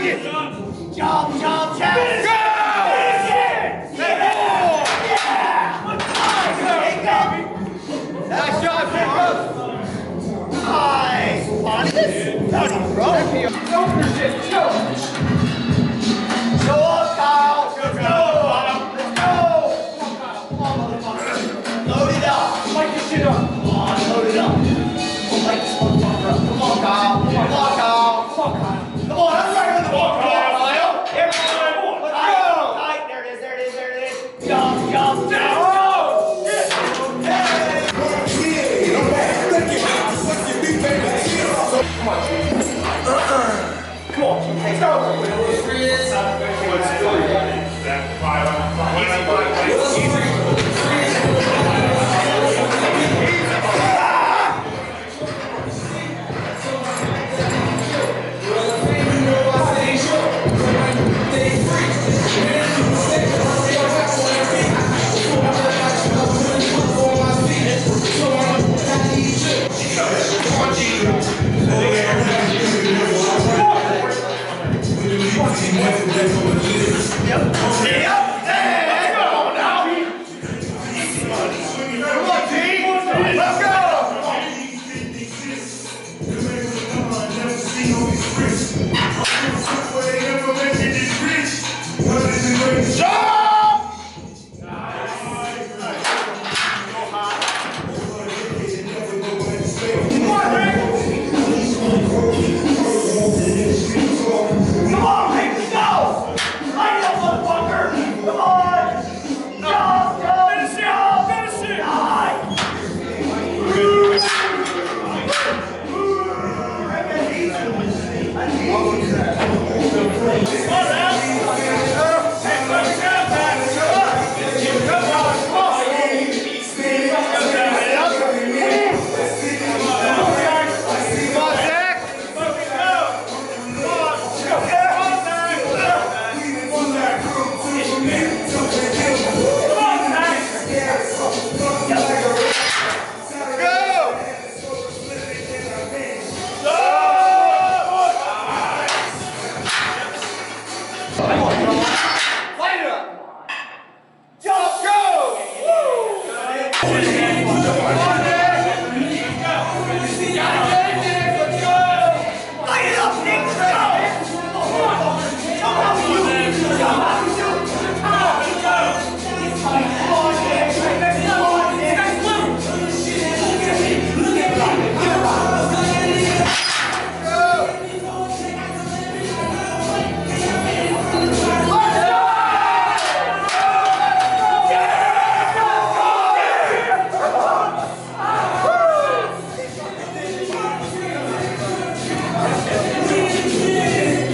Jump! it. Job, job. Go! Yeah! Yeah! Nice job, bro. Nice. Honest? Honest, bro. Go for. Go. Deus.